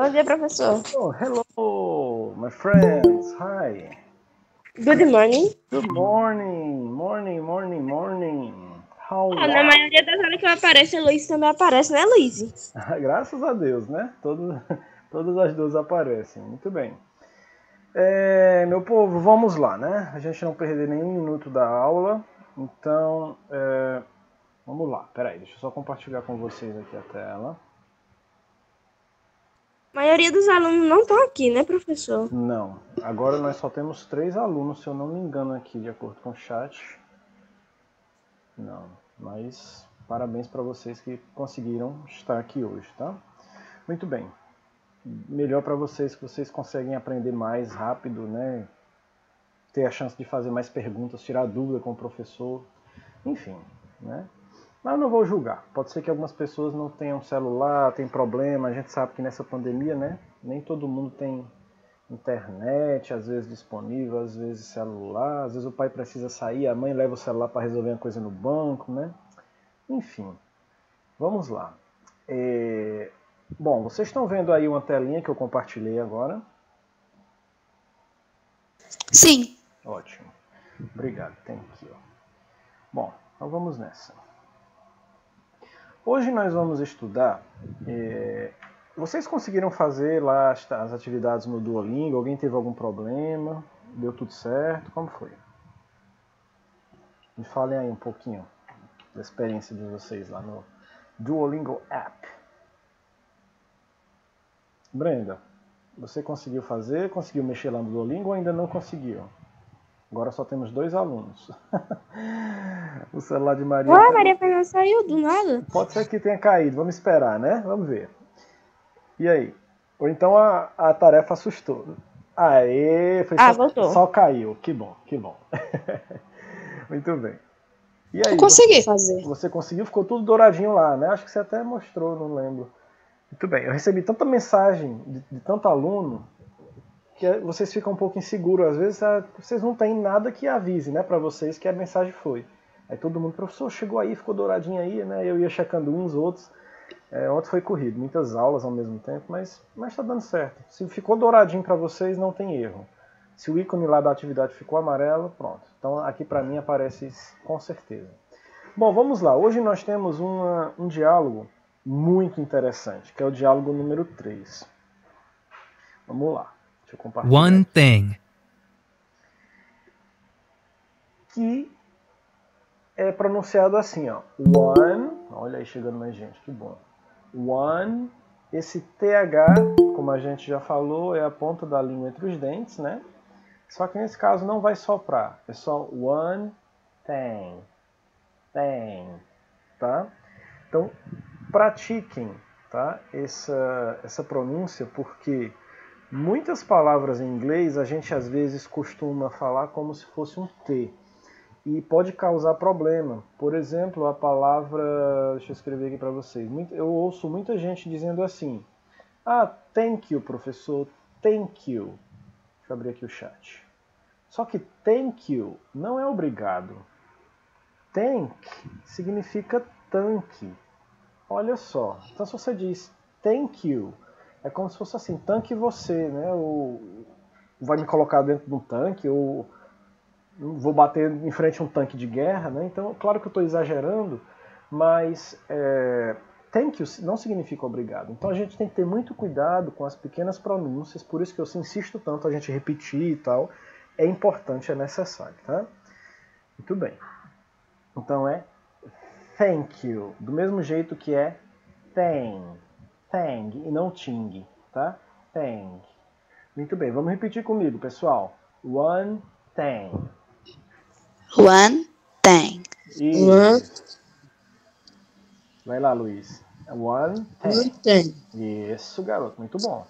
Bom dia, professor. Oh, hello, my friends. Hi. Good morning. Good morning. Morning, morning, morning. How Ah, na maioria das horas que eu apareço, a Luiz também aparece, né, Luiz? Graças a Deus, né? Todo, todas as duas aparecem. Muito bem. É, meu povo, vamos lá, né? A gente não perder nenhum minuto da aula. Então, é, vamos lá. Peraí, deixa eu só compartilhar com vocês aqui a tela. A maioria dos alunos não estão aqui, né, professor? Não. Agora nós só temos três alunos, se eu não me engano aqui, de acordo com o chat. Não, mas parabéns para vocês que conseguiram estar aqui hoje, tá? Muito bem. Melhor para vocês que vocês conseguem aprender mais rápido, né? Ter a chance de fazer mais perguntas, tirar dúvida com o professor, enfim, né? Mas eu não vou julgar. Pode ser que algumas pessoas não tenham celular, tem problema. A gente sabe que nessa pandemia, né? Nem todo mundo tem internet, às vezes disponível, às vezes celular, às vezes o pai precisa sair, a mãe leva o celular para resolver uma coisa no banco, né? Enfim, vamos lá. É... Bom, vocês estão vendo aí uma telinha que eu compartilhei agora? Sim. Ótimo. Obrigado, thank you. Bom, então vamos nessa. Hoje nós vamos estudar. É... Vocês conseguiram fazer lá as, as atividades no Duolingo? Alguém teve algum problema? Deu tudo certo? Como foi? Me falem aí um pouquinho da experiência de vocês lá no Duolingo App. Brenda, você conseguiu fazer? Conseguiu mexer lá no Duolingo ou ainda não conseguiu? Agora só temos dois alunos. o celular de Maria. Ué, Maria Fernanda saiu do nada. Pode ser que tenha caído, vamos esperar, né? Vamos ver. E aí? Ou então a, a tarefa assustou. Aê, foi Ah, só, voltou. só caiu. Que bom, que bom. Muito bem. E aí, Eu consegui fazer. você conseguiu? Ficou tudo douradinho lá, né? Acho que você até mostrou, não lembro. Muito bem. Eu recebi tanta mensagem de, de tanto aluno que vocês ficam um pouco inseguros. Às vezes ah, vocês não têm nada que avise, né, para vocês que a mensagem foi. Aí todo mundo, professor, chegou aí, ficou douradinho aí, né? Eu ia checando uns, outros. É, ontem foi corrido, muitas aulas ao mesmo tempo, mas mas está dando certo. Se ficou douradinho para vocês, não tem erro. Se o ícone lá da atividade ficou amarelo, pronto. Então aqui para mim aparece com certeza. Bom, vamos lá. Hoje nós temos uma, um diálogo muito interessante, que é o diálogo número 3. Vamos lá. Deixa eu compartilhar. One thing. que é pronunciado assim, ó. One, olha aí chegando mais gente, que bom. One, esse TH, como a gente já falou, é a ponta da língua entre os dentes, né? Só que nesse caso não vai soprar, é só one thing, thing, tá? Então pratiquem, tá? Essa essa pronúncia porque muitas palavras em inglês a gente às vezes costuma falar como se fosse um T e pode causar problema. Por exemplo, a palavra, deixa eu escrever aqui para vocês. Eu ouço muita gente dizendo assim: "Ah, thank you, professor. Thank you." Deixa eu abrir aqui o chat. Só que thank you não é obrigado. Thank significa tanque. Olha só. Então se você diz thank you, é como se fosse assim, tanque você, né? Ou vai me colocar dentro de um tanque ou vou bater em frente a um tanque de guerra, né? Então, claro que eu estou exagerando, mas é, thank you não significa obrigado. Então a gente tem que ter muito cuidado com as pequenas pronúncias, por isso que eu insisto tanto a gente repetir e tal. É importante, é necessário, tá? Muito bem. Então é thank you, do mesmo jeito que é thing, thing e não ting, tá? Thing. Muito bem, vamos repetir comigo, pessoal. One thing. One thing. Isso. Vai lá, Luiz. One thing. tem. Isso, garoto, muito bom.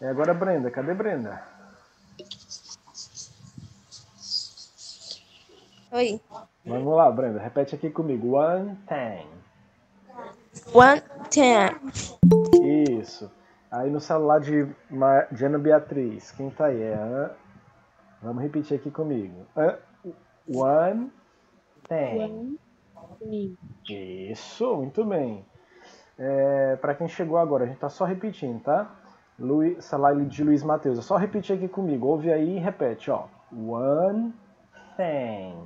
E agora, Brenda, cadê Brenda? Oi. Vamos lá, Brenda, repete aqui comigo. One thing. One ten. Isso. Aí no celular de, Ma- de Ana Beatriz, quem tá aí? É. Vamos repetir aqui comigo. One thing. Isso, muito bem. É, para quem chegou agora, a gente tá só repetindo, tá? Luiz, slide de Luiz Matheus. É só repetir aqui comigo. Ouve aí e repete, ó. One thing.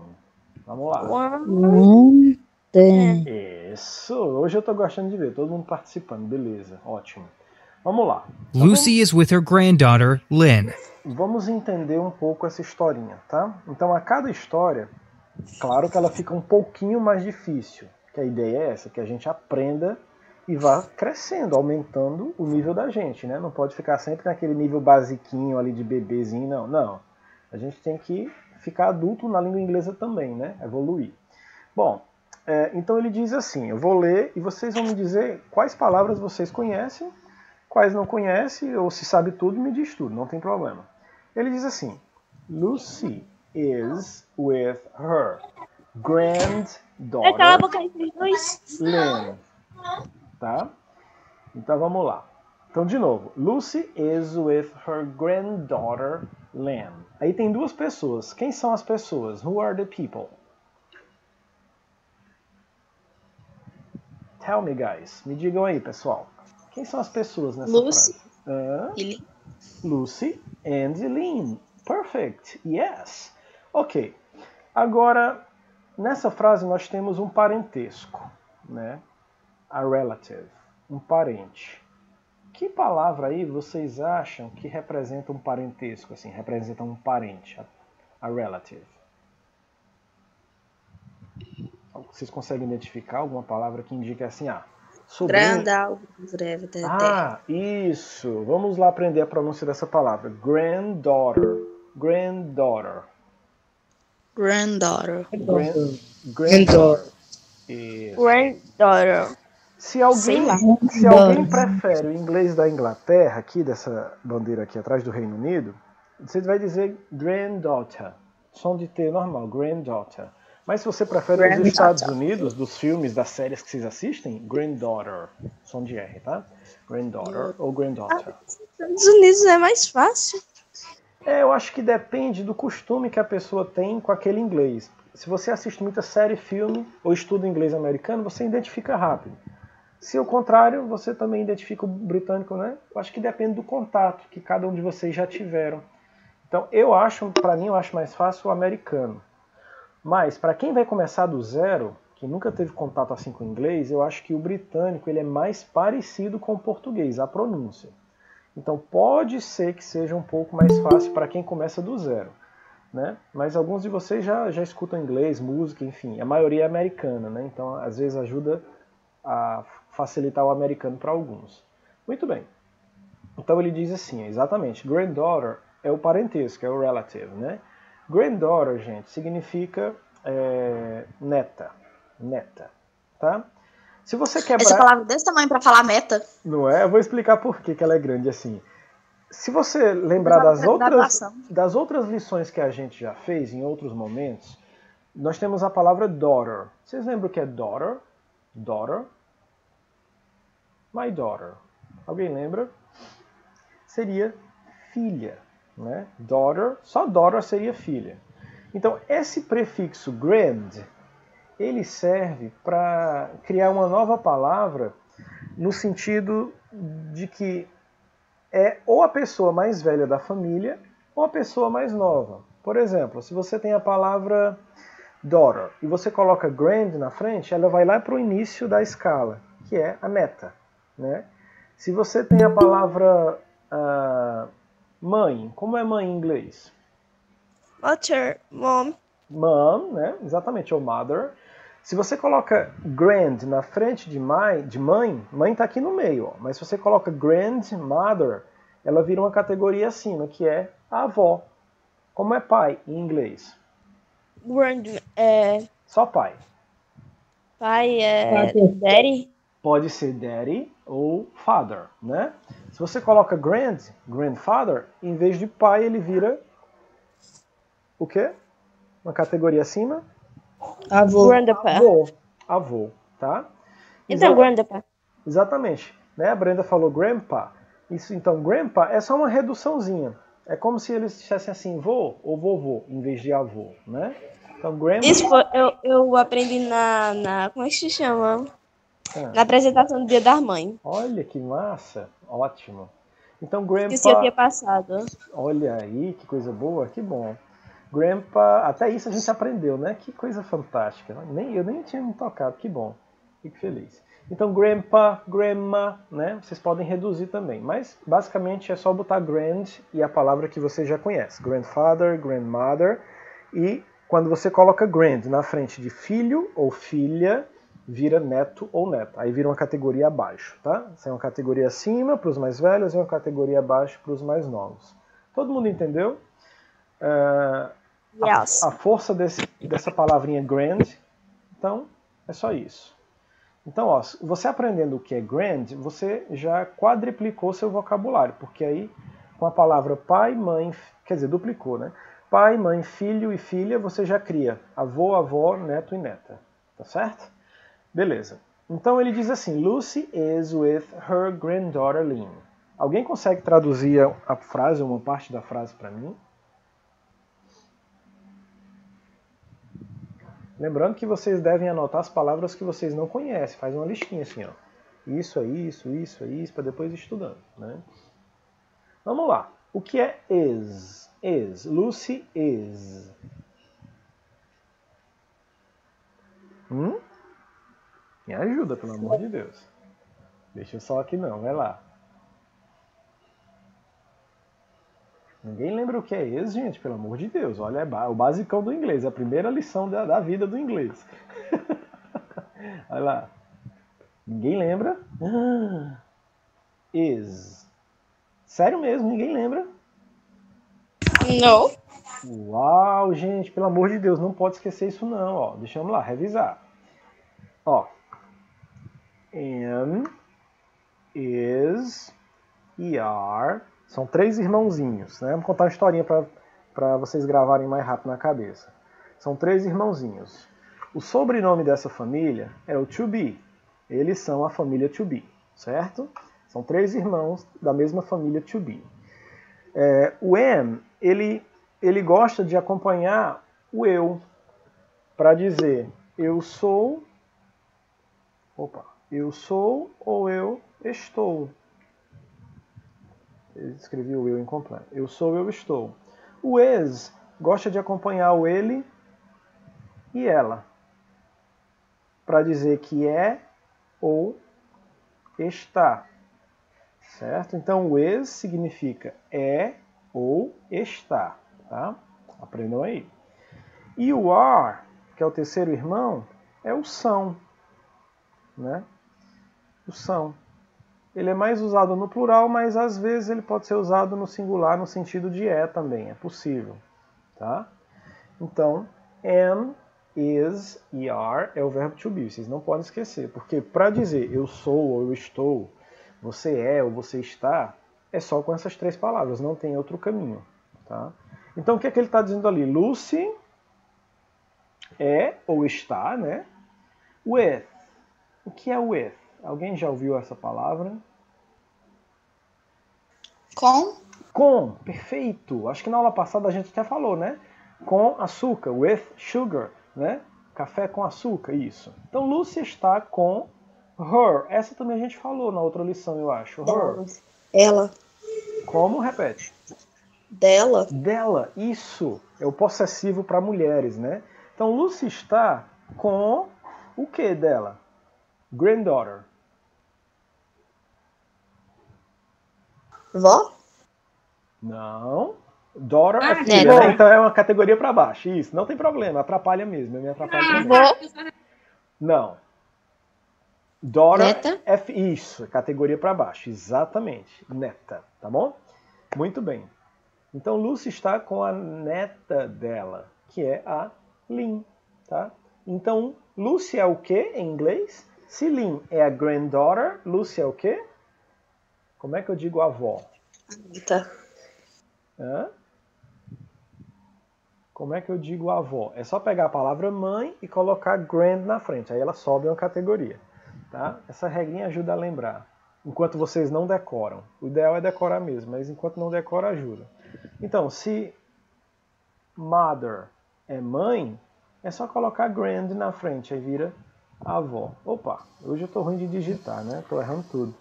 Vamos lá. One. Thing. Isso. Hoje eu tô gostando de ver. Todo mundo participando. Beleza. Ótimo. Vamos lá. Lucy is with her granddaughter, Lynn. Vamos entender um pouco essa historinha, tá? Então, a cada história, claro que ela fica um pouquinho mais difícil. Que a ideia é essa, que a gente aprenda e vá crescendo, aumentando o nível da gente, né? Não pode ficar sempre naquele nível basiquinho ali de bebezinho, não. Não. A gente tem que ficar adulto na língua inglesa também, né? Evoluir. Bom, é, então ele diz assim: eu vou ler e vocês vão me dizer quais palavras vocês conhecem, quais não conhecem, ou se sabe tudo, me diz tudo, não tem problema. Ele diz assim: Lucy is with her granddaughter. Lynn. Tá? Então vamos lá. Então, de novo. Lucy is with her granddaughter Lynn. Aí tem duas pessoas. Quem são as pessoas? Who are the people? Tell me, guys. Me digam aí, pessoal. Quem são as pessoas nessa Lucy. frase? Hã? Ele. Lucy and Lynn. Perfect. Yes. Ok. Agora, nessa frase nós temos um parentesco, né? A relative, um parente. Que palavra aí vocês acham que representa um parentesco, assim, representa um parente, a relative? Vocês conseguem identificar alguma palavra que indique assim, ah, sobrinho, Grandal. Greve ah, isso. Vamos lá aprender a pronúncia dessa palavra. Granddaughter. Granddaughter. Granddaughter. Grand, granddaughter. Isso. Granddaughter. Se alguém, se alguém prefere o inglês da Inglaterra, aqui dessa bandeira aqui atrás do Reino Unido, você vai dizer granddaughter. Som de T normal, granddaughter. Mas se você prefere os. Estados Unidos, dos filmes, das séries que vocês assistem, granddaughter. Som de R, tá? Granddaughter ou granddaughter. Estados Unidos é mais fácil. É, eu acho que depende do costume que a pessoa tem com aquele inglês. Se você assiste muita série, filme ou estuda inglês americano, você identifica rápido. Se ao contrário, você também identifica o britânico, né? Eu acho que depende do contato que cada um de vocês já tiveram. Então, eu acho, para mim, eu acho mais fácil o americano. Mas para quem vai começar do zero, que nunca teve contato assim com o inglês, eu acho que o britânico ele é mais parecido com o português, a pronúncia. Então pode ser que seja um pouco mais fácil para quem começa do zero. Né? Mas alguns de vocês já, já escutam inglês, música, enfim. A maioria é americana, né? então às vezes ajuda a facilitar o americano para alguns. Muito bem. Então ele diz assim, exatamente, granddaughter é o parentesco, é o relative, né? Granddaughter, gente, significa é, neta, neta, tá? Se você quebrar... Essa palavra desse tamanho pra falar meta. Não é? Eu vou explicar por que, que ela é grande assim. Se você lembrar das outras, das outras lições que a gente já fez em outros momentos, nós temos a palavra daughter. Vocês lembram o que é daughter? Daughter? My daughter. Alguém lembra? Seria filha, né? Daughter, só daughter seria filha. Então, esse prefixo grand, ele serve para criar uma nova palavra no sentido de que é ou a pessoa mais velha da família ou a pessoa mais nova. Por exemplo, se você tem a palavra daughter e você coloca grand na frente, ela vai lá para o início da escala, que é a neta. Né? Se você tem a palavra ah, mãe, como é mãe em inglês? Mother, mom. Mom, né? Exatamente, ou mother. Se você coloca grand na frente de mãe, de mãe, mãe está aqui no meio, ó. mas se você coloca grandmother, ela vira uma categoria acima, que é a avó. Como é pai em inglês? Grand, é, Só pai. pai, é, daddy. Pode ser daddy ou father, né? Se você coloca grand, grandfather, em vez de pai, ele vira o quê? Uma categoria acima? Avô. Grandpa. Avô. Avô, tá? Então, Exata- grandpa. Exatamente. Né? A Brenda falou grandpa. Isso, então, grandpa é só uma reduçãozinha. É como se eles dissessem assim, vô ou vovô, em vez de avô, né? Então, grandpa... Isso eu, eu aprendi na, na. Como é que se chama? Ah, Na apresentação do Dia das Mães. olha que massa. Ótimo. Então, Esqueci o que é grandpa, passado. olha aí, que coisa boa, que bom. Grandpa, até isso a gente aprendeu, né? Que coisa fantástica. Nem, eu nem tinha me tocado, que bom. Fico feliz. Então, grandpa, grandma, né? Vocês podem reduzir também. Mas, basicamente, é só botar grand e a palavra que você já conhece. Grandfather, grandmother. E quando você coloca grand na frente de filho ou filha, vira neto ou neta. Aí vira uma categoria abaixo, tá? Essa é uma categoria acima para os mais velhos e uma categoria abaixo para os mais novos. Todo mundo entendeu? A- Yes. a, força desse, dessa palavrinha grand, então é só isso. Então, ó, você aprendendo o que é grand, você já quadriplicou seu vocabulário, porque aí com a palavra pai, mãe, quer dizer, duplicou, né? Pai, mãe, filho e filha, você já cria avô, avó, neto e neta. Tá certo? Beleza. Então ele diz assim: Lucy is with her granddaughter Lynn. Alguém consegue traduzir a- frase, uma parte da frase para mim? Lembrando que vocês devem anotar as palavras que vocês não conhecem. Faz uma listinha assim, ó. Isso é isso, isso é isso, para depois ir estudando, né? Vamos lá. O que é is? Is. Lucy is. Hum? Me ajuda, pelo amor de Deus. Deixa eu só aqui não, vai lá. Ninguém lembra o que é is, gente, pelo amor de Deus. Olha, é o basicão do inglês, a primeira lição da, da vida do inglês. Olha lá. Ninguém lembra? Ah, is. Sério mesmo, ninguém lembra? Não. Uau, gente, pelo amor de Deus, não pode esquecer isso não, ó. Deixamos lá, revisar. Ó. Am, is, er. São três irmãozinhos, né? Vamos contar uma historinha para vocês gravarem mais rápido na cabeça. São três irmãozinhos. O sobrenome dessa família é o to be. Eles são a família to be, certo? São três irmãos da mesma família to be. É, o am, ele, ele gosta de acompanhar o eu para dizer eu sou. Opa, eu sou ou eu estou. Escrevi o eu incompleto. Eu sou, eu estou. O is gosta de acompanhar o ele e ela para dizer que é ou está. Certo? Então, o is significa é ou está. Tá? Aprendam aí. E o are, que é o terceiro irmão, é o são. Né? São. Ele é mais usado no plural, mas às vezes ele pode ser usado no singular no sentido de é também. É possível. Tá? Então, am, is e are é o verbo to be. Vocês não podem esquecer. Porque para dizer eu sou ou eu estou, você é ou você está, é só com essas três palavras. Não tem outro caminho. Tá? Então, o que é que ele está dizendo ali? Lucy é ou está, né? With. O que é with? Alguém já ouviu essa palavra? Com Com, perfeito. Acho que na aula passada a gente até falou, né? Com açúcar, with sugar, né? Café com açúcar, isso. Então Lucy está com her. Essa também a gente falou na outra lição, eu acho. Her. ela. Como? Repete. Dela. Dela, isso. É o possessivo para mulheres, né? Então Lucy está com o que dela? Granddaughter. Vó? Não. Daughter é Ah, filha, neta. né? Então é uma categoria para baixo. Isso, não tem problema, atrapalha mesmo. Eu me atrapalho também. Não. Daughter Neta? é isso, é categoria para baixo, exatamente. Neta, tá bom? Muito bem. Então Lucy está com a neta dela, que é a Lynn, tá? Então Lucy é o que em inglês? Se Lynn é a granddaughter, Lucy é o quê? Como é que eu digo avó? Anitta. Hã? Como é que eu digo avó? É só pegar a palavra mãe e colocar grand na frente. Aí ela sobe uma categoria. Tá? Essa regrinha ajuda a lembrar. Enquanto vocês não decoram. O ideal é decorar mesmo, mas enquanto não decora, ajuda. Então, se mother é mãe, é só colocar grand na frente. Aí vira avó. Opa, hoje eu tô ruim de digitar, né? Tô errando tudo.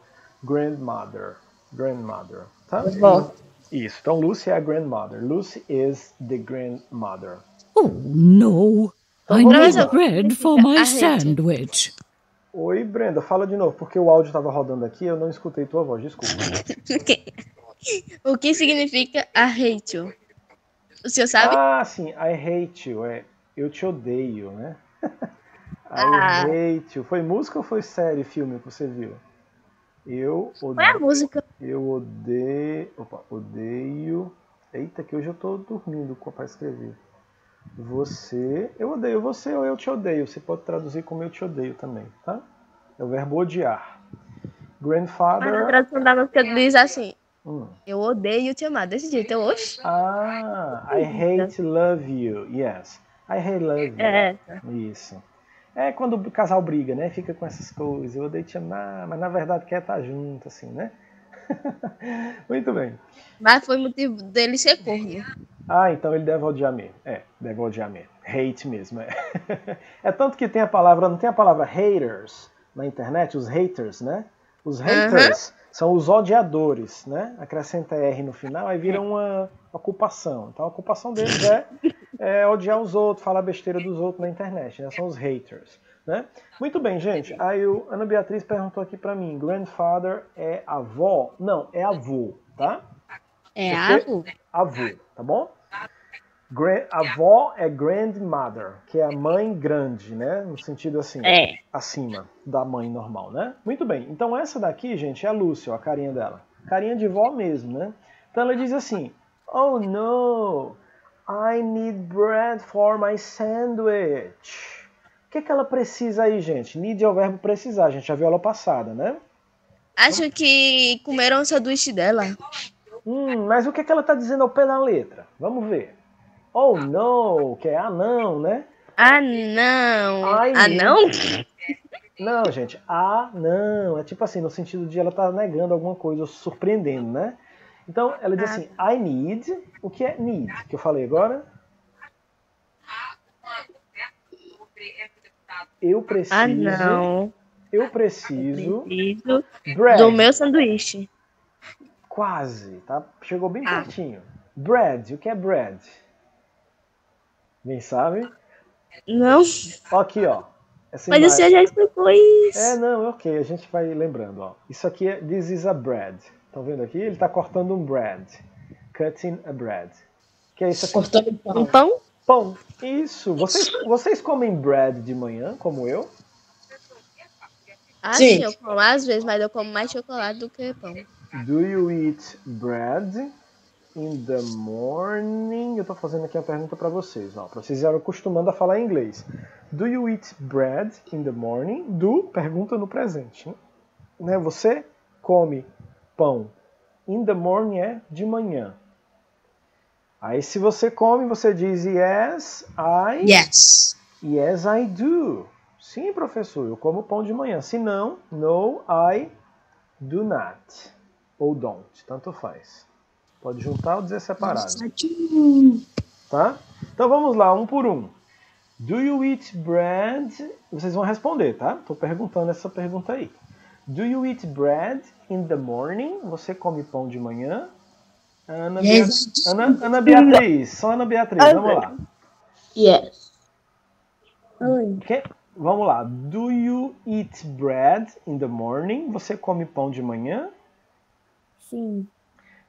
Grandmother. Grandmother. Tá? Vó. Isso. Então Lucy é a grandmother. Lucy is the grandmother. Oh, no. I vamos need bread for my sandwich. Oi, Brenda, fala de novo, porque o áudio estava rodando aqui eu não escutei tua voz, desculpa. o que significa a Rachel? O senhor sabe? Ah, sim, I hate you, é eu te odeio, né? I Ah. hate you. Foi música ou foi série, filme que você viu? Eu Qual é a odeio. música? Eu odeio. Opa, odeio. Eita, que hoje eu tô dormindo para escrever. Você. Eu odeio você ou eu te odeio. Você pode traduzir como eu te odeio também, tá? É o verbo odiar. Mas a Grandfather. tradução da música diz assim: Hum. Eu odeio te amar. Desse jeito, eu oxe. Ah, I hate love you. Yes. I hate love you. É. Isso. É quando o casal briga, né? Fica com essas coisas. Eu odeio te amar, mas na verdade quer estar junto, assim, né? Muito bem. Mas foi motivo dele ser corno. Ah, então ele deve odiar mesmo. É, deve odiar mesmo. Hate mesmo, é. É tanto que tem a palavra, não tem a palavra haters na internet, os haters, né? Os haters são os odiadores, né? Acrescenta R no final, aí vira uma ocupação. Então a ocupação deles é, é odiar os outros, falar besteira dos outros na internet, né? São os haters. Né? Muito bem, gente. Aí o Ana Beatriz perguntou aqui pra mim: grandfather é avó? Não, é avô, tá? É avô. avô, tá bom? Gra- avó é grandmother, que é a mãe grande, né? No sentido assim, É. acima da mãe normal, né? Muito bem. Então essa daqui, gente, é a Lúcia, ó, a carinha dela. Carinha de vó mesmo, né? Então ela diz assim: Oh no, I need bread for my sandwich. O que, que ela precisa aí, gente? Need é o verbo precisar, a gente já viu aula passada, né? Acho que comeram o sanduíche dela. Hum, mas o que, que ela está dizendo ao pé da letra? Vamos ver. Oh no, que é ah não, né? Ah, não. Ai, ah, não? Não, gente, ah não. É tipo assim, no sentido de ela tá negando alguma coisa, surpreendendo, né? Então ela diz Ah. assim, I need. O que é need? Que eu falei agora? Eu preciso. Ah, não. Eu preciso. Preciso Bread. do meu sanduíche. Quase, tá? Chegou bem Ah. pertinho. Bread. O que é bread? Quem sabe? Não, Ó aqui, ó. Essa mas imagem- você já explicou isso. É, não, ok, a gente vai lembrando, ó. Isso aqui é this is a bread. Estão vendo aqui? Ele está cortando um bread. Cutting a bread. Que é isso aqui? Cortando Um pão. pão? Isso. Vocês, vocês comem bread de manhã, como eu? Ah, Sim. sim, eu como às vezes, mas eu como mais chocolate do que pão. Do you eat bread in the morning? Eu tô fazendo aqui uma pergunta para vocês, ó. Pra vocês eram acostumando a falar inglês. Do you eat bread in the morning? Do, pergunta no presente. Né, Você come pão. In the morning é de manhã. Aí se você come, você diz yes, I... Yes. Yes, I do. Sim, professor, eu como pão de manhã. Se não, no, I do not. Ou don't, tanto faz. Pode juntar ou dizer separado, tá? Então vamos lá, um por um. Do you eat bread? Vocês vão responder, tá? Tô perguntando essa pergunta aí. Do you eat bread in the morning? Você come pão de manhã? Ana, Bea- Yes. Ana, Ana Beatriz, só Ana Beatriz, vamos lá. Yes. Ok? Vamos lá. Do you eat bread in the morning? Você come pão de manhã? Sim.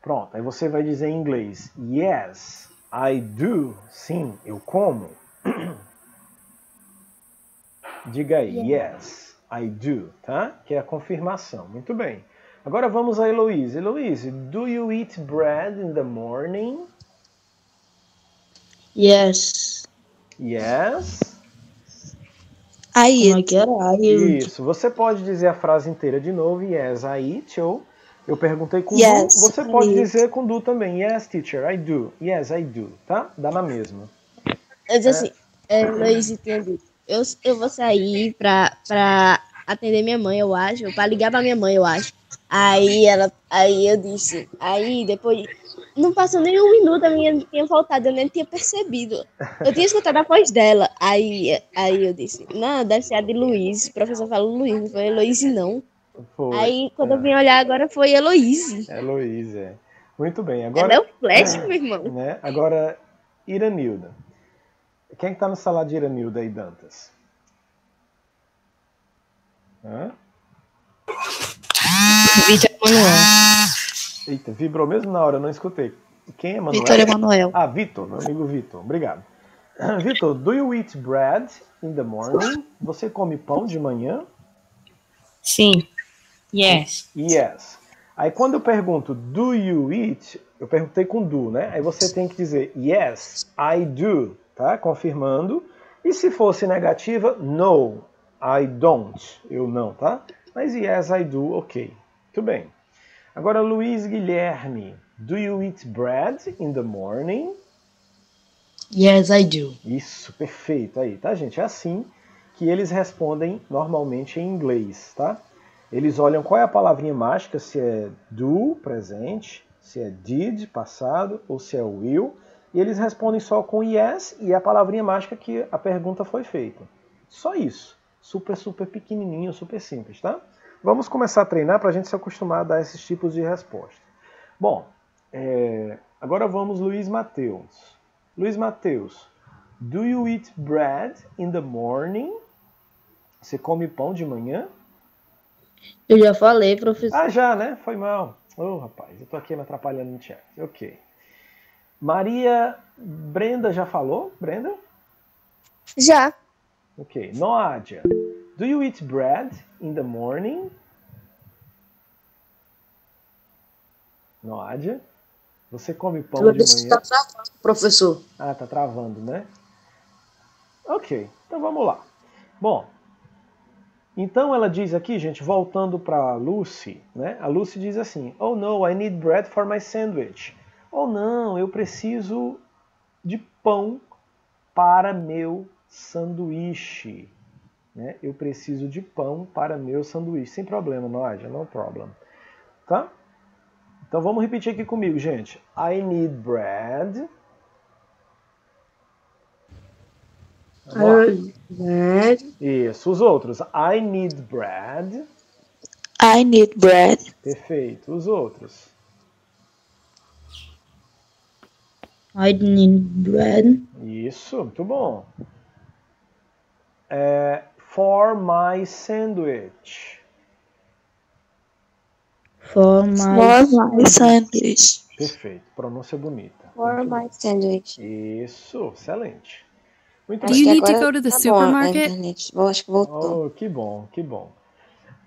Pronto. Aí você vai dizer em inglês: Yes, I do. Sim, eu como. Diga aí: Yes, I do. Tá? Que é a confirmação. Muito bem. Agora vamos a Heloise. Heloise, do you eat bread in the morning? Yes. Yes. I eat. I Isso. Você pode dizer a frase inteira de novo, yes, I eat, ou eu perguntei com Yes, do. Você I pode eat. dizer com do também. Yes, teacher, I do. Yes, I do. Tá? Dá na mesma. Eu disse assim, é, Luiz, entendi. Eu, eu vou sair pra, pra atender minha mãe, eu acho, pra ligar pra minha mãe, eu acho. Aí ela, aí eu disse, aí depois, não passou nem um minuto, a minha tinha voltado, eu nem tinha percebido. Eu tinha escutado a voz dela. Aí, aí eu disse, não, deve ser a de Luiz. O professor falou Luiz, não foi Heloíse, não. Foi. Aí quando eu vim olhar agora foi Heloíse. Heloise, é. Muito bem. Ela Agora, é o Flash, meu irmão. né? Agora, Iranilda. Quem está no salário de Iranilda aí, Dantas? Hã? Vitor Emanuel. Eita, vibrou mesmo na hora, não escutei. Quem é Manuel? Vitor Emanuel. Ah, Vitor, meu amigo Vitor. Obrigado. Vitor, do you eat bread in the morning? Você come pão de manhã? Sim. Yes. Yes. Aí quando eu pergunto do you eat, eu perguntei com do, né? Aí você tem que dizer yes, I do, tá? Confirmando. E se fosse negativa, no, I don't. Eu não, tá? Mas yes, I do, ok. Muito bem. Agora, Luiz Guilherme. Do you eat bread in the morning? Yes, I do. Isso, perfeito aí, tá, gente? É assim que eles respondem normalmente em inglês, tá? Eles olham qual é a palavrinha mágica, se é do, presente, se é did, passado, ou se é will, e eles respondem só com yes e a palavrinha mágica que a pergunta foi feita. Só isso. Super, super pequenininho, super simples, tá? Vamos começar a treinar para a gente se acostumar a dar esses tipos de resposta. Bom, é, agora vamos Luiz Mateus. Luiz Mateus, do you eat bread in the morning? Você come pão de manhã? Eu já falei, professor. Ah, já, né? Foi mal. Ô, oh, rapaz, eu tô aqui me atrapalhando no chat. Ok. Maria Brenda já falou? Brenda? Já. Ok. Noádia, do you eat bread in the morning? Noádia, você come pão de manhã? Tá travando, professor. Ah, tá travando, né? Ok, então vamos lá. Bom, então ela diz aqui, gente, voltando para Lucy, né? A Lucy diz assim: Oh no, I need bread for my sandwich. Oh não, eu preciso de pão para meu sanduíche. Né? Eu preciso de pão para meu sanduíche. Sem problema, Noadia, no problem. Tá? Então vamos repetir aqui comigo, gente. I need bread. Bread. Isso, os outros. I need bread. I need bread. Perfeito. Os outros. I need bread. Isso, muito bom. É, for my sandwich. For my, For my sandwich. Perfeito, pronúncia bonita. For Muito my sandwich. bom. Isso, excelente. Muito Do Acho you que need to go to the tá supermarket? Bom, acho que voltou. Oh, que bom, que bom.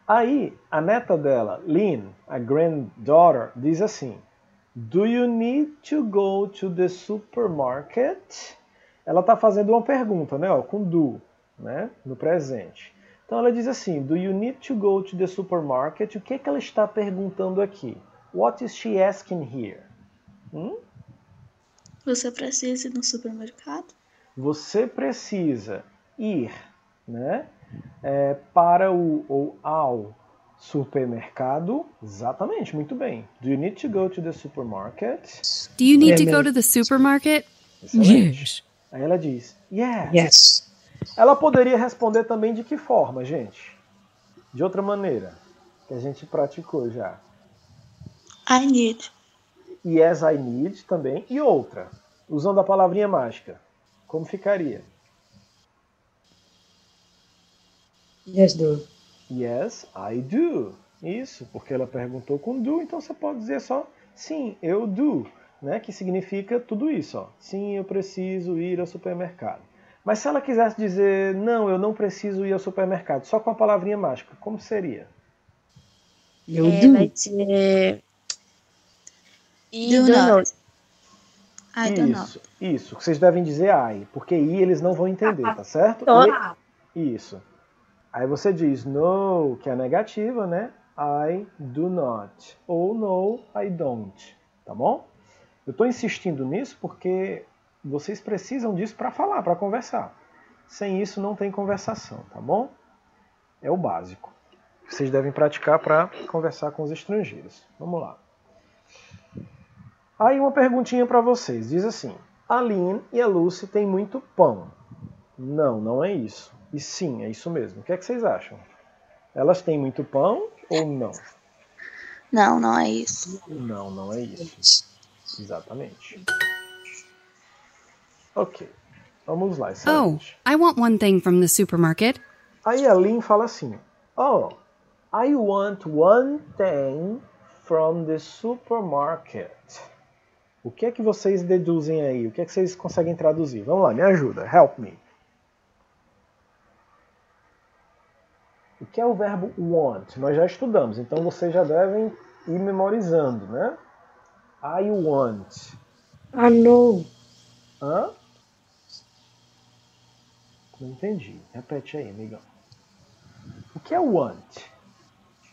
Aí, a neta dela, Lynn, a granddaughter, diz assim: Do you need to go to the supermarket? Ela está fazendo uma pergunta, né? Ó, com do, né? No presente. Então ela diz assim: Do you need to go to the supermarket? O que, que ela está perguntando aqui? What is she asking here? Hum? Você precisa ir no supermercado? Você precisa ir, né? é, para o ou ao supermercado. Exatamente, muito bem. Do you need to go to the supermarket? Do you need to go to the supermarket? Excelente. Yes. Aí ela diz, yes. Yes. Ela poderia responder também de que forma, gente? De outra maneira, que a gente praticou já. I need. Yes, I need também. E outra, usando a palavrinha mágica. Como ficaria? Yes, do. Yes, I do. Isso, porque ela perguntou com do, então você pode dizer só sim, eu do, né? Que significa tudo isso, ó. Sim, eu preciso ir ao supermercado. Mas se ela quisesse dizer não, eu não preciso ir ao supermercado, só com a palavrinha mágica, como seria? Eu É, do. vai ser. E Do do not. not. I don't know. Isso, isso. Vocês devem dizer I, porque I eles não vão entender, tá certo? Então, E- Isso. Aí você diz no, que é negativa, né? I do not. Ou no, I don't. Tá bom? Eu estou insistindo nisso porque vocês precisam disso para falar, para conversar. Sem isso não tem conversação, tá bom? É o básico. Vocês devem praticar para conversar com os estrangeiros. Vamos lá. Aí uma perguntinha para vocês. Diz assim: A Lynn e a Lucy têm muito pão. Não, não é isso. E sim, é isso mesmo. O que é que vocês acham? Elas têm muito pão ou não? Não, não é isso. Não, não é isso. Exatamente. Ok. Vamos lá, Oh, excelente. I want one thing from the supermarket. Aí a Lynn fala assim: Oh, I want one thing from the supermarket. O que é que vocês deduzem aí? O que é que vocês conseguem traduzir? Vamos lá, me ajuda. Help me. Que é o verbo want? Nós já estudamos, então vocês já devem ir memorizando, né? I want. Ah, não. Hã? Não entendi. Repete aí, amigão. O que é want?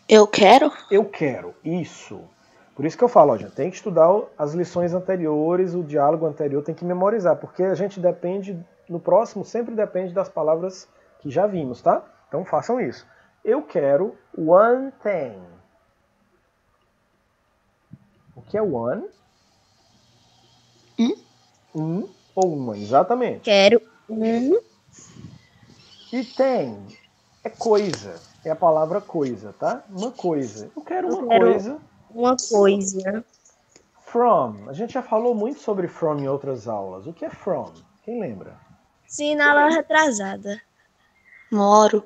Eu quero? Eu quero. Isso. Por isso que eu falo, ó, gente, tem que estudar as lições anteriores, o diálogo anterior, tem que memorizar, porque a gente depende, no próximo, sempre depende das palavras que já vimos, tá? Então façam isso. Eu quero one thing. O que é one? Um. Um ou uma, exatamente. Quero um. E tem é coisa. É a palavra coisa, tá? Uma coisa. Eu quero uma Eu quero- coisa Uma coisa. from. A gente já falou muito sobre from em outras aulas. O que é from? Quem lembra? Sim, na aula retrasada. Moro.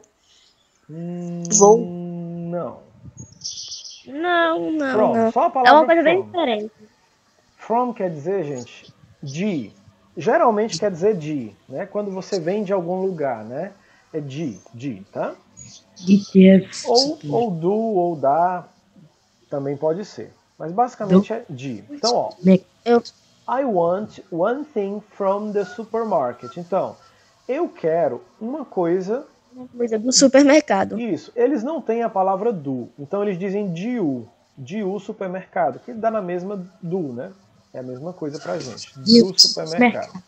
Hum, Vou. Não. Não, não, From. não. Só a É palavra uma coisa bem from. diferente. From quer dizer, gente, de. Geralmente quer dizer de, né? Quando você vem de algum lugar, né? É de, de, tá? Ou, ou do, ou da, também pode ser. Mas basicamente é de. Então, ó. I want one thing from the supermarket. Então, eu quero uma coisa. Coisa do supermercado. Isso. Eles não têm a palavra do. Então eles dizem de o. De o supermercado. Que dá na mesma do, né? É a mesma coisa pra gente. De Do o supermercado. supermercado.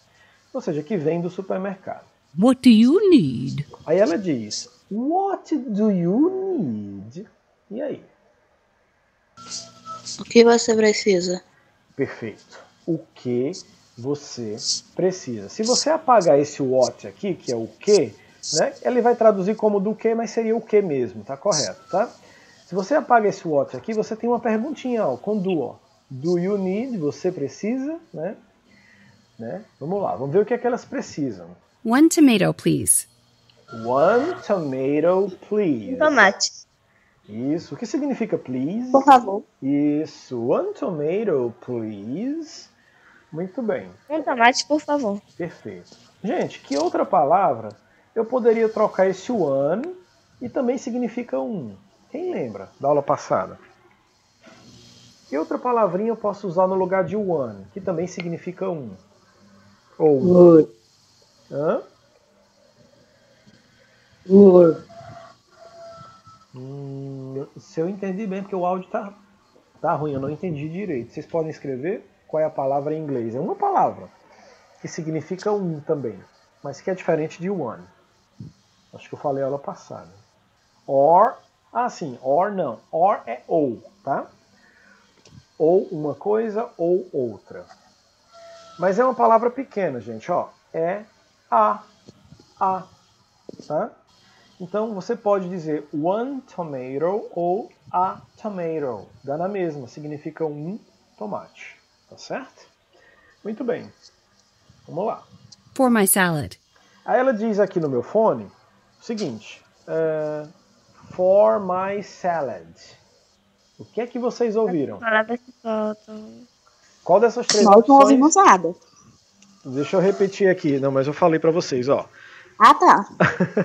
Ou seja, que vem do supermercado. What do you need? Aí ela diz: What do you need? E aí? O que você precisa? Perfeito. O que você precisa. Se você apagar esse what aqui, que é o que, né? Ele vai traduzir como do que, mas seria o que mesmo, tá correto, tá? Se você apaga esse what aqui, você tem uma perguntinha, ó, com do, ó. Do you need? Você precisa, né? né? Vamos lá, vamos ver o que é que elas precisam. One tomato, please. One tomato, please. Um tomate. Isso. O que significa please? Por favor. Isso. One tomato, please. Muito bem. Um tomate, por favor. Perfeito. Gente, que outra palavra eu poderia trocar esse one e também significa um? Quem lembra da aula passada? Que outra palavrinha eu posso usar no lugar de one, que também significa um? Ou Wood. hã? Hum, se eu entendi bem, porque o áudio tá, tá ruim, eu não entendi direito. Vocês podem escrever qual é a palavra em inglês? É uma palavra que significa um também, mas que é diferente de one. Acho que eu falei aula passada. Or, ah sim, or não. Or é ou, tá? Ou uma coisa ou outra. Mas é uma palavra pequena, gente, ó. É a, a, tá? Então você pode dizer one tomato ou a tomato. Dá na mesma, significa um tomate. Tá certo? Muito bem. Vamos lá. For my salad. Aí ela diz aqui no meu fone seguinte: é, For my salad. O que é que vocês ouviram? Palavras que faltam. Qual dessas três não opções? ouvimos nada. Deixa eu repetir aqui. Não, mas eu falei pra vocês, ó. Ah, tá.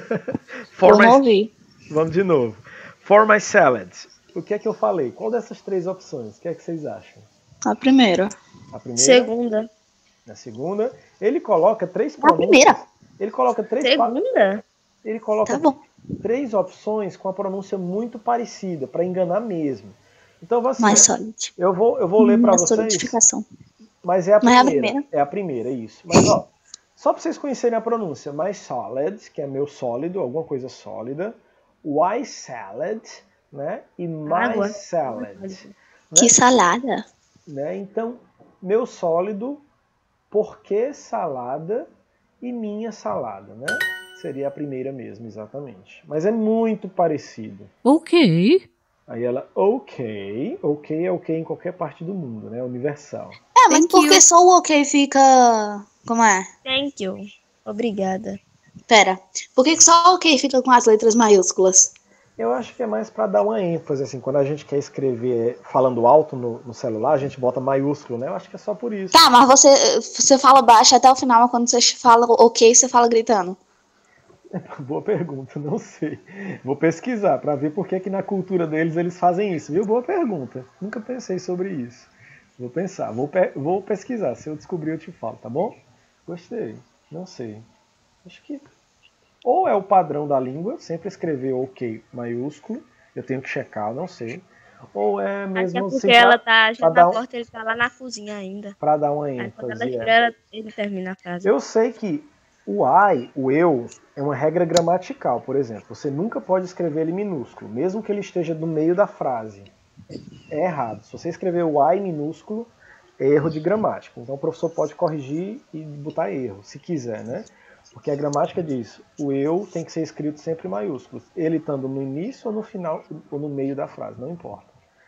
For eu my ouvi. Vamos de novo. For my salad. O que é que eu falei? Qual dessas três opções? O que é que vocês acham? A primeira. A primeira, Segunda. a segunda. Ele coloca três A pronúncias. primeira. Ele coloca três, pa- Segunda? Ele coloca Tá três opções com a pronúncia muito parecida para enganar mesmo. Então, assim, Mais sólido. eu vou eu vou ler para Mais vocês, solidificação. mas é a Mas é a primeira. primeira. É a primeira, isso. Mas ó, só para vocês conhecerem a pronúncia, my solid, que é meu sólido, alguma coisa sólida, why salad, né? E my Água. salad. Que salada. né? Então, meu sólido, por que salada e minha salada, né? Seria a primeira mesmo, exatamente. Mas é muito parecido. Okay. Aí ela, ok. Ok é ok em qualquer parte do mundo, né? Universal. É, mas Thank por que you. só o ok fica. Como é? Thank you. Obrigada. Pera. Por que só o ok fica com as letras maiúsculas? Eu acho que é mais para dar uma ênfase, assim, quando a gente quer escrever falando alto no, no celular, a gente bota maiúsculo, né? Eu acho que é só por isso. Tá, mas você, você fala baixo até o final, mas quando você fala ok, você fala gritando. Boa pergunta, não sei. Vou pesquisar para ver por que, que na cultura deles eles fazem isso, viu? Boa pergunta. Nunca pensei sobre isso. Vou pensar, vou, pe- vou pesquisar. Se eu descobrir, eu te falo, tá bom? Gostei. Não sei. Acho que. Ou é o padrão da língua, sempre escrever ok maiúsculo. Eu tenho que checar, não sei. Ou é Até mesmo porque assim, ela tá já na um- porta, ele tá lá na cozinha ainda. pra dar uma Aí quando ela ênfase. tira, é. ela- ele termina a frase. Eu sei que o I, o eu, é uma regra gramatical, por exemplo. Você nunca pode escrever ele minúsculo, mesmo que ele esteja no meio da frase. É errado. Se você escrever o I minúsculo, é erro de gramática. Então o professor pode corrigir e botar erro, se quiser, né? Porque a gramática diz, o eu tem que ser escrito sempre em maiúsculos, ele estando no início ou no final ou no meio da frase, não importa.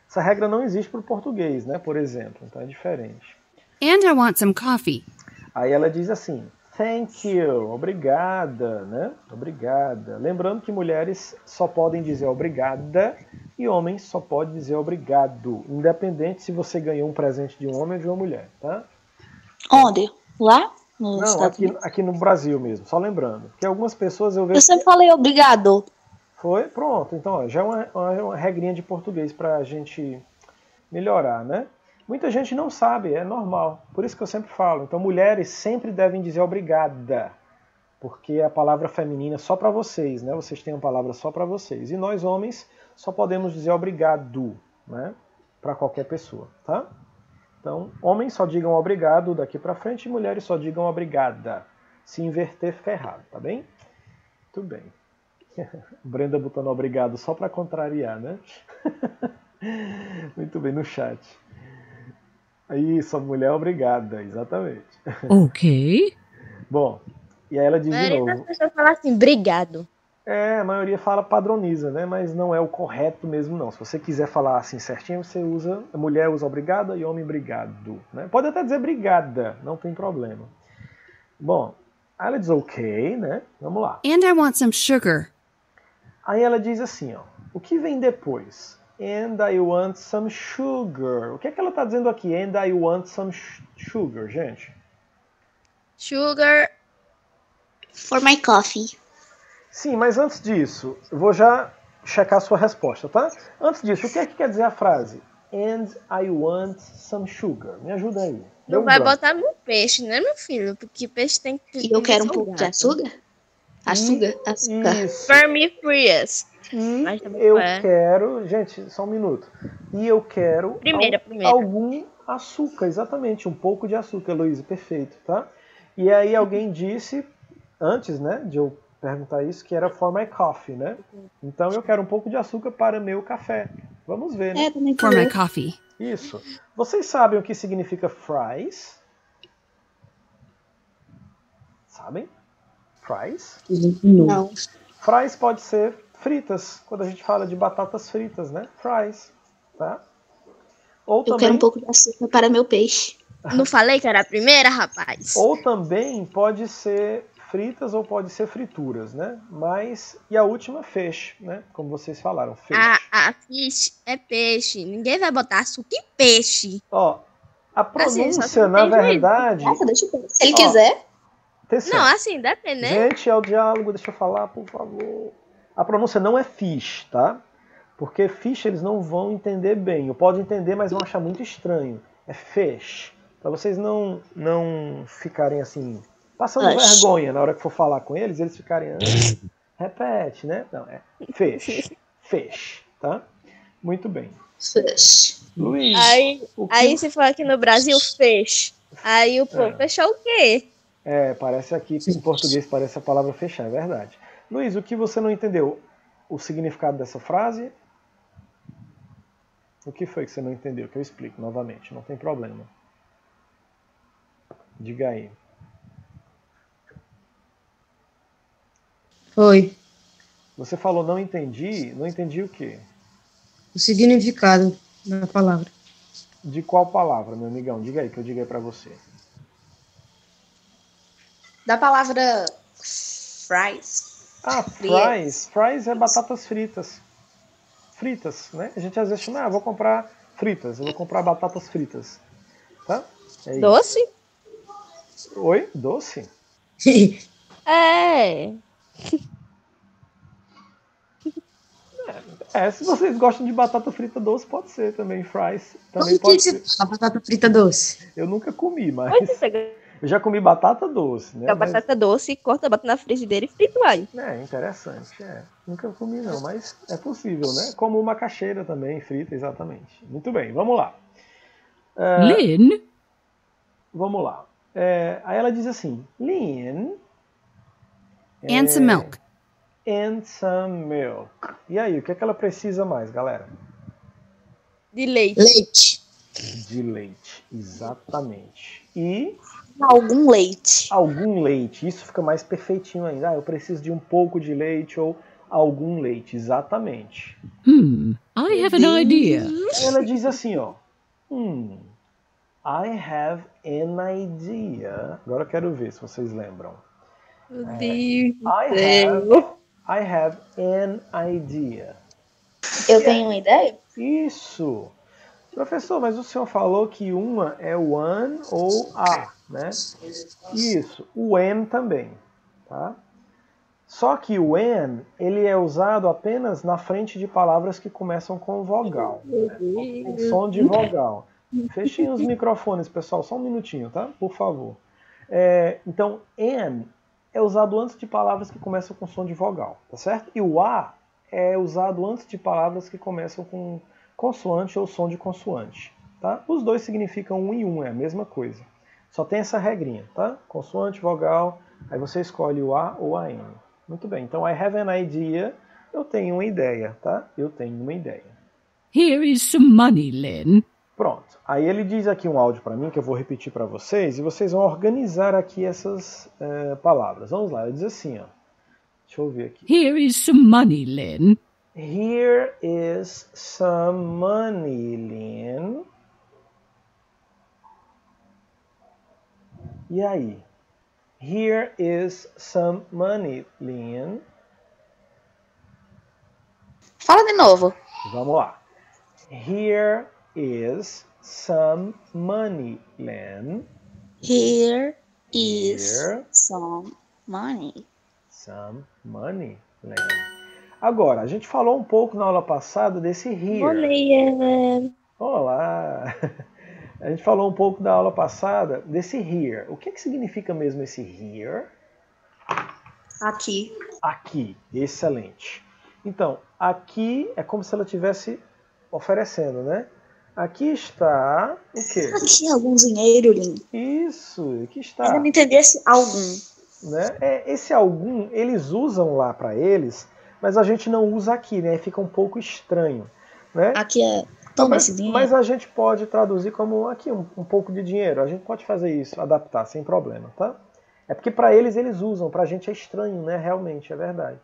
Essa regra não existe para o português, né? Por exemplo, então é diferente. And I want some coffee. Aí ela diz assim: Thank you, obrigada, né? Obrigada. Lembrando que mulheres só podem dizer obrigada e homens só podem dizer obrigado, independente se você ganhou um presente de um homem ou de uma mulher, tá? Onde? Lá? Não, aqui, aqui no Brasil mesmo, só lembrando. Porque algumas pessoas eu vejo. Eu sempre falei obrigado. Foi? Pronto. Então, ó, já é uma, uma, uma regrinha de português para a gente melhorar, né? Muita gente não sabe, é normal. Por isso que eu sempre falo. Então, mulheres sempre devem dizer obrigada, porque a palavra feminina é só para vocês, né? Vocês têm uma palavra só para vocês. E nós, homens, só podemos dizer obrigado, né? Para qualquer pessoa, tá? Então, homens só digam obrigado daqui para frente e mulheres só digam obrigada. Se inverter, fica errado, tá bem? Tudo bem. Brenda botando obrigado só para contrariar, né? Muito bem, no chat. Isso, a mulher obrigada, exatamente. Okay. Bom, e aí ela diz de maioria das novo. pessoas fala assim, obrigado. É, a maioria fala padroniza, né? Mas não é o correto mesmo, não. Se você quiser falar assim certinho, você usa. A mulher usa obrigada e homem obrigado. Né? Pode até dizer brigada, não tem problema. Bom, aí ela diz ok, né? Vamos lá. And I want some sugar. Aí ela diz assim, ó. O que vem depois? And I want some sugar. O que é que ela está dizendo aqui? And I want some sh- sugar, gente. Sugar, For my coffee. Sim, mas antes disso, eu vou já checar a sua resposta, tá? Antes disso, o que é que quer dizer a frase? And I want some sugar. Me ajuda aí. Deu não um vai branco. botar no peixe, né, meu filho? Porque peixe tem que. E eu quero um pouco de açúcar? Açúcar? Açúcar. Isso. Permifrias. E Mas também eu é. quero, gente, só um minuto. E eu quero Primeira, al- primeira. algum açúcar, exatamente, um pouco de açúcar, Luísa, perfeito, tá? E aí alguém disse antes, né, de eu perguntar isso, que era for my coffee, né? Então eu quero um pouco de açúcar para meu café. Vamos ver, né? É, também For my coffee. Isso. Vocês sabem o que significa fries? Sabem? Fries? Não. Fries pode ser fritas, quando a gente fala de batatas fritas, né? Fries, tá? Ou Eu quero também, um pouco de açúcar para meu peixe. Não falei que era a primeira, rapaz? ou também pode ser fritas ou pode ser frituras, né? Mas e a última fish, né? Como vocês falaram, fish. A, a fish é peixe. Ninguém vai botar açúcar em peixe. Ó, a Assim, pronúncia não na verdade, Nossa, deixa eu ver. Se ele Ó. quiser. Atenção. Não, assim, depende, né? Gente, é o diálogo, deixa eu falar, por favor. A pronúncia não é fish, tá? Porque fish eles não vão entender bem. Ou podem entender, mas vão achar muito estranho. É fish. Para vocês não não ficarem assim, passando Fish. vergonha na hora que for falar com eles, eles ficarem. "Ah, repete, né? Não, é fish. Fish, tá? Muito bem. Fish. Luiz, Aí, que aí se for aqui no Brasil, fez. Aí o povo É. fechou o quê? É, parece aqui, em português parece a palavra fechar, é verdade. Luiz, o que você não entendeu? O significado dessa frase? O que foi que você não entendeu? Que eu explico novamente, não tem problema. Diga aí. Foi. Você falou não entendi, não entendi o quê? o significado da palavra. De qual palavra, meu amigão? Diga aí, que eu diga aí pra você. Da palavra fries. Ah, fries. Fries é batatas fritas. Fritas, né? A gente às vezes chama, ah, vou comprar fritas. Eu vou comprar batatas fritas. Tá? É. Doce? Oi? Doce? É. É, se vocês gostam de batata frita doce, pode ser também. Fries também Como pode que ser. batata frita doce? Eu nunca comi, mas Pode ser. Eu já comi batata doce, né? A Mas- batata doce, corta, bota na frigideira e frita alho. É, interessante. É. Nunca comi não, mas é possível, né? Como uma cacheira também, frita, exatamente. Muito bem, vamos lá. É, Lynn, vamos lá. É, aí ela diz assim, Lean. And some milk. And some milk. E aí, o que é que ela precisa mais, galera? De leite. Leite. De leite, exatamente. E Algum leite. algum leite. Isso fica mais perfeitinho ainda. Ah, eu preciso de um pouco de leite ou algum leite, exatamente. hmm, I have an idea. Ela diz assim, ó. Hmm, I have an idea. Agora eu quero ver se vocês lembram. Meu Deus. I have. I have an idea. Eu tenho uma ideia? Isso. Professor, mas o senhor falou que uma é one ou a, né? Isso. O an também, tá? Só que o an, ele é usado apenas na frente de palavras que começam com vogal. Com som de vogal. Fechem os microfones, pessoal, só um minutinho, tá? Por favor. É, então, an é usado antes de palavras que começam com som de vogal, tá certo? E o a é usado antes de palavras que começam com consoante ou som de consoante, tá? Os dois significam um e um, é a mesma coisa. Só tem essa regrinha, tá? Consoante, vogal, aí você escolhe o a ou a n. Muito bem, então I have an idea, eu tenho uma ideia, tá? Eu tenho uma ideia. Here is some money, Lynn. Pronto. Aí ele diz aqui um áudio para mim que eu vou repetir para vocês e vocês vão organizar aqui essas eh, palavras. Vamos lá. Ele diz assim, ó. Deixa eu ver aqui. Here is some money, Lynn. Here is some money, Lynn. E aí? Here is some money, Lynn. Fala de novo. Vamos lá. Here is some money, Lynn. Here is Here. some money. Some money, Lynn. Agora, a gente falou um pouco na aula passada desse here. É... Olá! A gente falou um pouco da aula passada desse here. O que, que significa mesmo esse here? Aqui. Aqui. Excelente. Então, aqui é como se ela estivesse oferecendo, né? Aqui está o quê? Aqui algum dinheiro, Lin. Isso, aqui está. não entendesse algum. Né? É, esse algum, eles usam lá para eles, mas a gente não usa aqui, né? Fica um pouco estranho. Né? Aqui é. Toma mas, esse dinheiro. mas a gente pode traduzir como aqui um, um pouco de dinheiro. A gente pode fazer isso, adaptar sem problema, tá? É porque para eles eles usam, para a gente é estranho, né? Realmente, é verdade.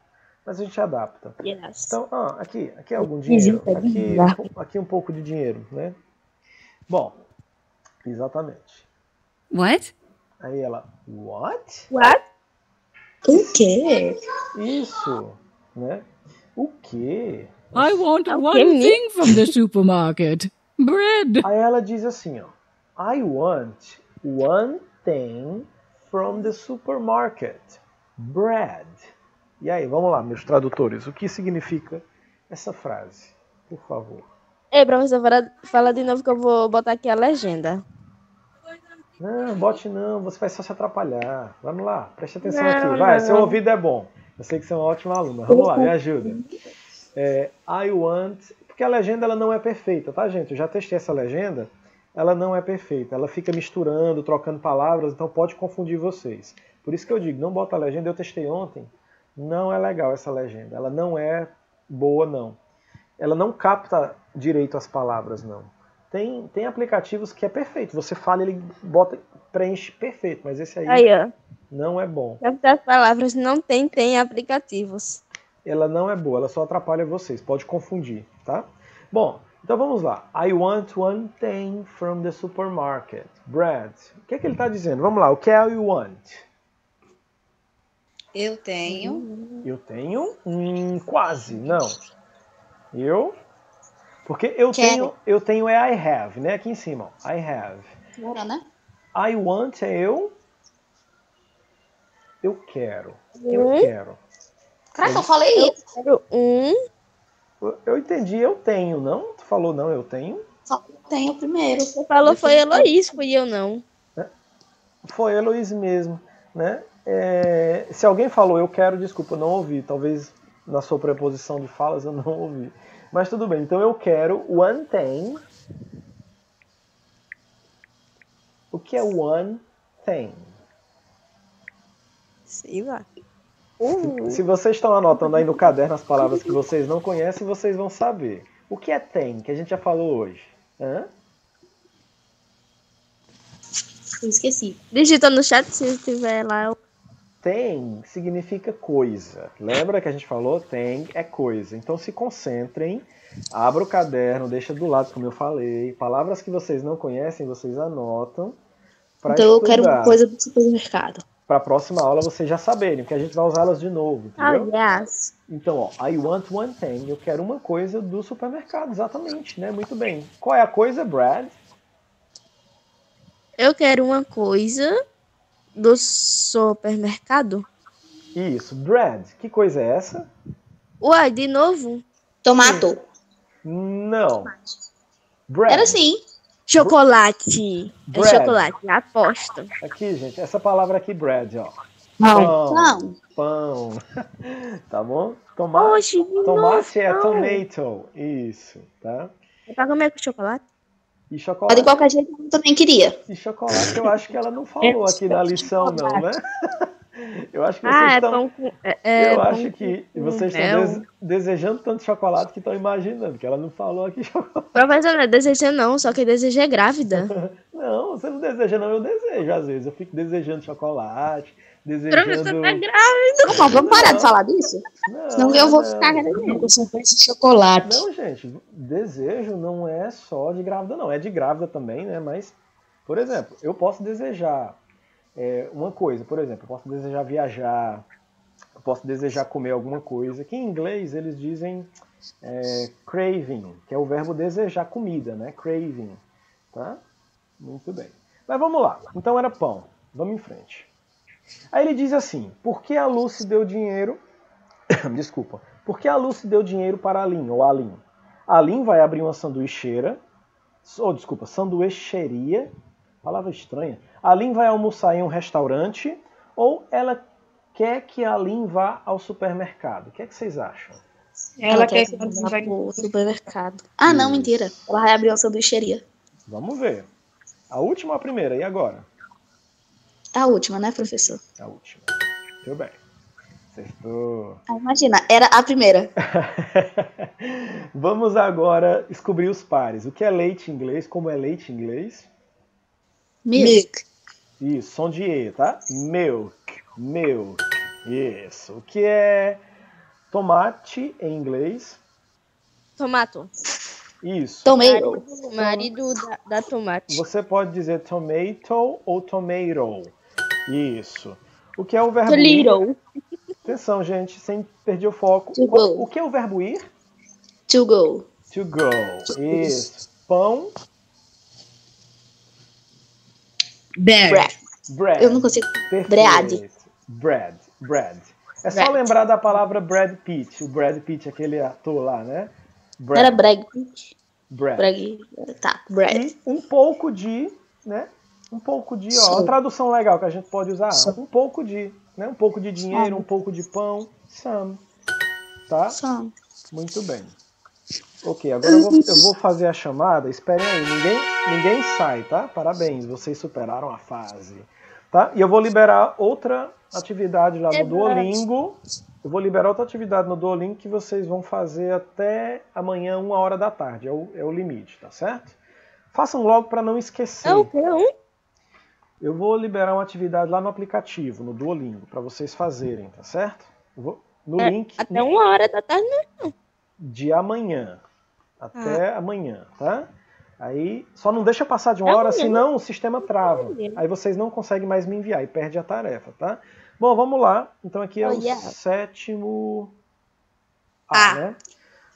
Mas a gente adapta. Yes. Então, ah, aqui, aqui é algum dinheiro. Aqui, aqui um pouco de dinheiro, né? Bom, exatamente. What? Aí ela, what? What? O quê? Isso, né? O quê? I want one thing from the supermarket. Bread. Aí ela diz assim, ó. I want one thing from the supermarket. Bread. E aí, vamos lá, meus tradutores. O que significa essa frase? Por favor. Ei, professor, fala, fala de novo que eu vou botar aqui a legenda. Não, bote não, você vai só se atrapalhar. Vamos lá, preste atenção Não, aqui. Vai, não. seu ouvido é bom. Eu sei que você é uma ótima aluna. Vamos lá, me ajuda. É, I want. Porque a legenda ela não é perfeita, tá, gente? Eu já testei essa legenda. Ela não é perfeita. Ela fica misturando, trocando palavras, então pode confundir vocês. Por isso que eu digo, não bota a legenda. Eu testei ontem. Não é legal essa legenda. Ela não é boa, não. Ela não capta direito as palavras, não. Tem, tem aplicativos que é perfeito. Você fala, ele bota, preenche perfeito, mas esse aí, Aí, não é bom. Captar palavras não tem, tem aplicativos. Ela não é boa, ela só atrapalha vocês, pode confundir, tá? Bom, então vamos lá. I want one thing from the supermarket. Brad, o que, é que ele está dizendo? Vamos lá, o que é I want? Eu tenho. Eu tenho? Hum, quase, não. Eu? Porque eu Quero. tenho, eu tenho é I have, né? Aqui em cima, ó. I have. Bora, né? I want é eu. Eu quero. Eu Hum? quero. Caraca, eu falei isso. Quero um. Eu- Eu entendi, eu tenho, não? Tu falou não, eu tenho? Só tenho primeiro. Você falou foi Heloís, fui eu não. Foi a Heloísa mesmo, né? É, se alguém falou eu quero, desculpa, eu não ouvi. Talvez na sua preposição de falas eu não ouvi. Mas tudo bem, então eu quero one thing. O que é one thing? Sei lá. Uh, Se vocês estão anotando aí no caderno as palavras que vocês não conhecem, vocês vão saber. O que é thing, que a gente já falou hoje? Hã? Eu esqueci. digita no chat se tiver lá. eu- Thing significa coisa. Lembra que a gente falou? Thing é coisa. Então se concentrem, abra o caderno, deixa do lado, como eu falei. Palavras que vocês não conhecem, vocês anotam. Então eu quero estudar. uma coisa do supermercado. Para a próxima aula vocês já saberem, porque a gente vai usá-las de novo, entendeu? Aliás, Então, ó, I want one thing. Eu quero uma coisa do supermercado, exatamente, né? Muito bem. Qual é a coisa, Brad? eu quero uma coisa do supermercado. Isso, Brad. Que coisa é essa? Uai, de novo? Tomato. Não. Brad. Era assim. Chocolate. É Bread. chocolate, aposto. Aqui, gente, essa palavra aqui, Brad, ó. Pão. Não. Pão. tá bom? Tomate, Oxe, tomate é novo. tomato. Isso, tá? É pra comer com chocolate? E Mas de chocolate, qualquer jeito eu também queria. e chocolate eu acho que ela não falou aqui na lição, não, né? Eu acho que vocês Ah, é estão. com. É, é eu acho com- que com vocês estão des- desejando tanto chocolate que estão imaginando, que ela não falou aqui chocolate. Professor, não é deseja não, só que deseja é grávida. Não, você não deseja, não, eu desejo às vezes. Eu fico desejando chocolate, Professor, desejando. tá grávida. Não, vamos parar de falar disso? Não, Senão eu vou não. ficar só penso em chocolate. Não, gente, desejo não é só de grávida, não. É de grávida também, né? Mas, por exemplo, eu posso desejar é, uma coisa, por exemplo, eu posso desejar viajar, eu posso desejar comer alguma coisa, que em inglês eles dizem é, craving, que é o verbo desejar comida, né? Craving, tá? Muito bem. Mas vamos lá. Então era pão. Vamos em frente. Aí ele diz assim: por que a Lucy deu dinheiro Desculpa. Por que a Lucy deu dinheiro para a Lin, ou a Lin? A Lin vai abrir uma sanduicheira, ou desculpa, sanduicheria, palavra estranha. A Lin vai almoçar em um restaurante, ou ela quer que a Lin vá ao supermercado? O que, é que vocês acham? Ela quer que que ela vá vai pro supermercado. Ah, não, Isso. mentira. Ela vai abrir uma sanduicheria. Vamos ver. A última ou a primeira? E agora? A última, né, professor? A última. Muito bem. Acertou. Ah, imagina, era a primeira. Vamos agora descobrir os pares. O que é leite em inglês? Como é leite em inglês? Milk. Isso, som de E, tá? Milk, milk. Isso. O que é tomate em inglês? Tomato. Isso. Tomato. Marido, marido da, da tomate. Você pode dizer tomato ou tomato. Isso. O que é o verbo ir? Little. Atenção, gente, sem perder o foco. Go. O que é o verbo ir? To go. To go. Isso. Pão, Bread. Bread. bread. Eu não consigo. Perfeito. Bread. Bread. Bread. É só Bread. lembrar da palavra Brad Pitt. O Brad Pitt, aquele ator lá, né? Bread. Era Brag. Bread. Brag. Tá, bread. E um pouco de, né? Um pouco de, ó, a tradução legal que a gente pode usar. Um pouco de, né? Um pouco de dinheiro, um pouco de pão. Some. Tá? Só. Muito bem. Ok, agora eu vou, eu vou fazer a chamada. Esperem aí, ninguém, ninguém sai, tá? Parabéns, vocês superaram a fase. Tá? E eu vou liberar outra atividade lá no Verdade. Duolingo. Eu vou liberar outra atividade no Duolingo que vocês vão fazer até amanhã, uma hora da tarde. É o, é o limite, tá certo? Façam logo para não esquecer. É o quê? Eu vou liberar uma atividade lá no aplicativo, no Duolingo, para vocês fazerem, tá certo? Vou- no É, link Até uma hora da tarde, né? de amanhã. Até amanhã, tá? Aí só não deixa passar de uma hora, senão o sistema trava. Aí vocês não conseguem mais me enviar e perde a tarefa, tá? Bom, vamos lá. Então aqui é o Olha. sétimo A, A. né?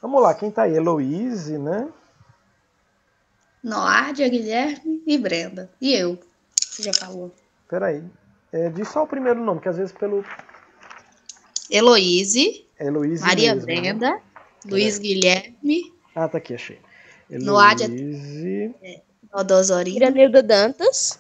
Vamos lá, quem tá aí? Heloíse, né? Noárdia, Guilherme e Brenda. E eu. Você já falou. Peraí. É, diz só o primeiro nome, que às vezes pelo. Heloíse, É Heloíse Maria mesmo, né? Brenda, Luiz Guilherme, Ah, tá aqui, achei. Noádia- Heloíse. Odosorino, Iranilda Dantas.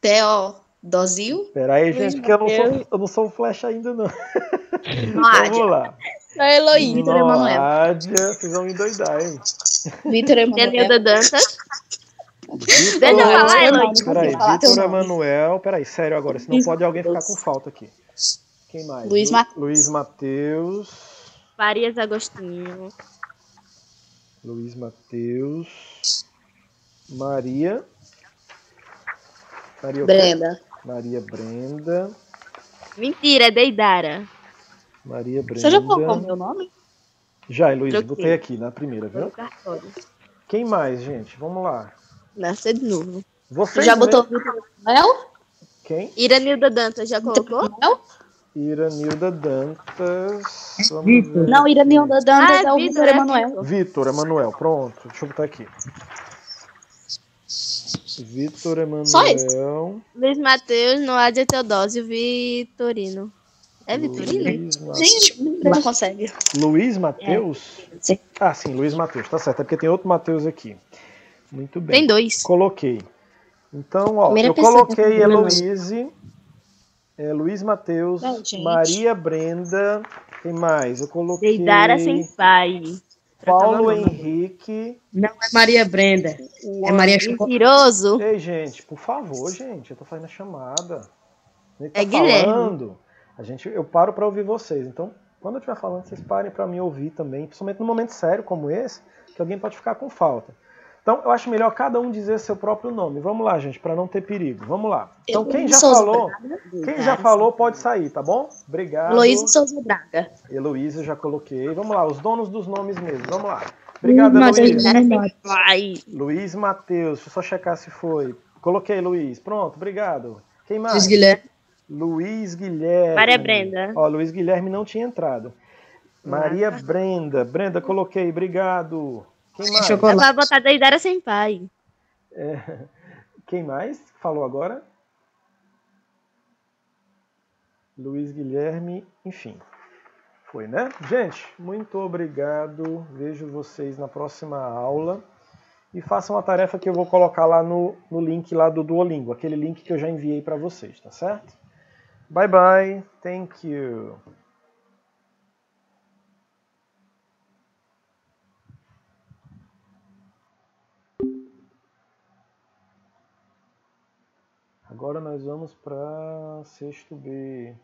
Teodozil, Peraí, gente, que eu não, sou, eu não sou um flash ainda, não. Noádia, Vamos lá. A Heloísa. Vitor Emanuel. Noádia, vocês vão me endoidar, hein? Vitor Emanuel, Dantas. Vitor- Deixa eu falar. Heloísa. Peraí, Vitor. Emanuel. Peraí, sério agora, senão pode alguém ficar com falta aqui. Quem mais? Luiz Lu- Mateus. Luiz Mateus. Farias Agostinho. Luiz Mateus. Maria. Maria? Brenda, Maria Brenda. Mentira, é Deidara. Maria Brenda. você já colocou o meu nome? Já, Luiz, Troquei. botei aqui na primeira, viu? Quem mais, gente? Vamos lá. Nascer de novo. Vocês já botou Vitor Emanuel? Quem? Iranilda Dantas já colocou? Emanuel? Iranilda Dantas. Vitor. Não, Iranilda Dantas Ah, é o Vitor, Vitor é Emanuel. Vitor Emanuel, pronto. Deixa eu botar aqui. Vitor Emanuel. Só esse? Luiz Matheus, Noádia Teodósio, Vitorino. É Vitorino? Gente, não consegue. Luiz Matheus? Sim. Ah, sim, Luiz Matheus, tá certo. É porque tem outro Matheus aqui. Muito bem. Tem dois. Coloquei. Então, ó, Primeira eu coloquei vendo. Heloíse, é, Luiz Matheus, Não. Maria Brenda, quem mais? Eu coloquei Deidara sem pai. Paulo Henrique. Não é Maria Brenda. É Maria. Mentiroso. Ei, gente, por favor, gente, eu tô fazendo a chamada. Tá É Guilherme. falando. A gente, eu paro pra ouvir vocês. Então, quando eu estiver falando, vocês parem pra me ouvir também, principalmente num momento sério como esse, que alguém pode ficar com falta. Então, eu acho melhor cada um dizer seu próprio nome. Vamos lá, gente, pra não ter perigo. Vamos lá. Então, quem já Souza falou, Braga. quem já falou pode sair, tá bom? Obrigado. Luiz Souza Braga. Heloísa, já coloquei. Vamos lá, os donos dos nomes mesmo. Vamos lá. Obrigado, pai. Luiz Matheus, deixa eu só checar se foi. Coloquei, Luiz. Pronto, obrigado. Quem mais? Luiz Guilherme. Luiz Guilherme. Maria Brenda. Ó, Luiz Guilherme não tinha entrado. Maria Brenda. Brenda, coloquei, obrigado. Quem mais? Ela Chocolate. vai botar Deidara sem pai. Quem mais falou agora? Luiz Guilherme, enfim. Foi, né? Gente, muito obrigado. Vejo vocês na próxima aula. E façam a tarefa que eu vou colocar lá no, no link lá do Duolingo, aquele link que eu já enviei para vocês, tá certo? Bye bye. Thank you. Agora nós vamos para sexto B.